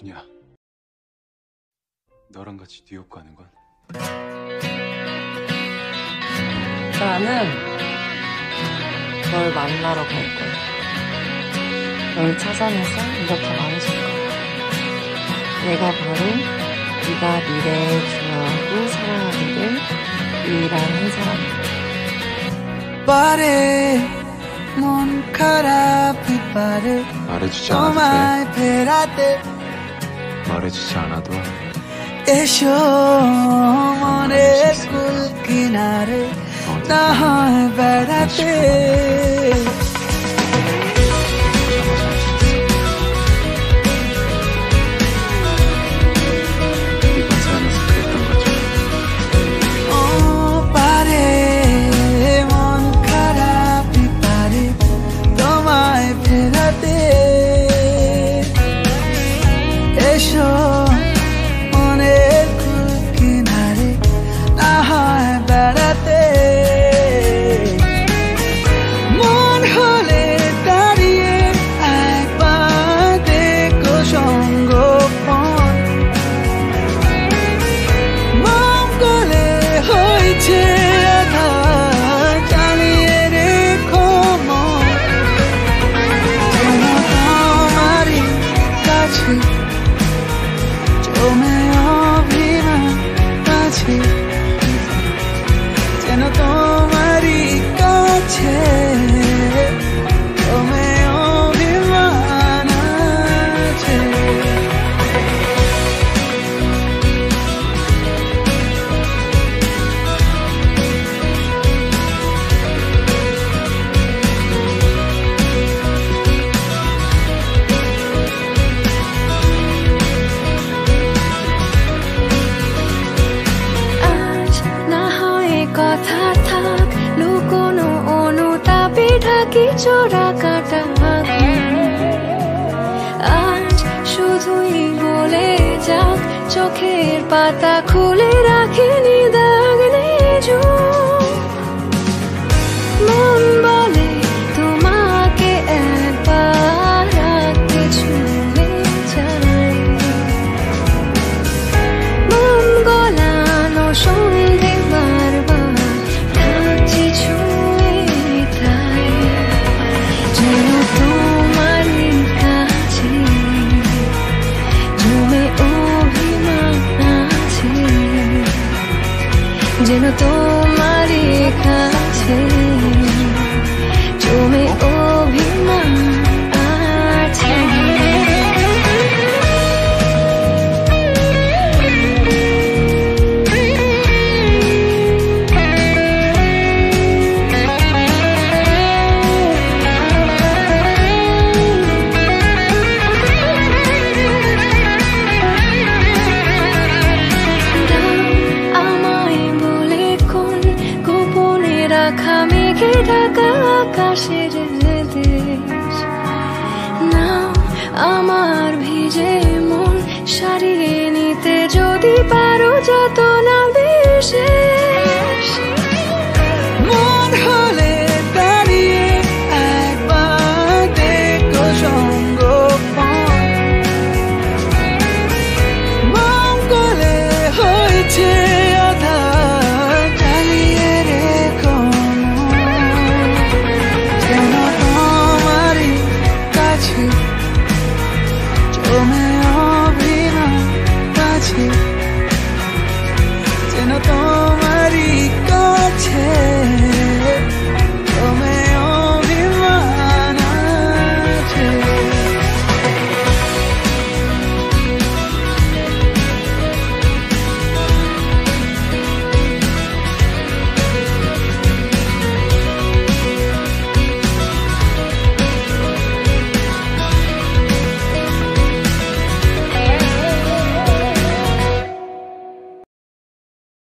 준이야 너랑 같이 뉴욕 가는 건? 나는 널 만나러 갈 거야. 널 찾아내서 이렇게 말해줄 거야. 내가 바로 네가 미래에 중요하고 사랑하게 될 유일한 사람이야. 빠르 말해주지 않아도 돼. 말해주지 않아도 এসো মনের কুল কিনারে না হয় বেড়াতে you. ঢাকি চোরা কাটা আজ শুধুই বলে যাক চোখের পাতা খুলে রাখিনি। todo. ঢাকা আকাশের দেশ নাও আমার ভিজে মন সারিয়ে নিতে যদি পারো যত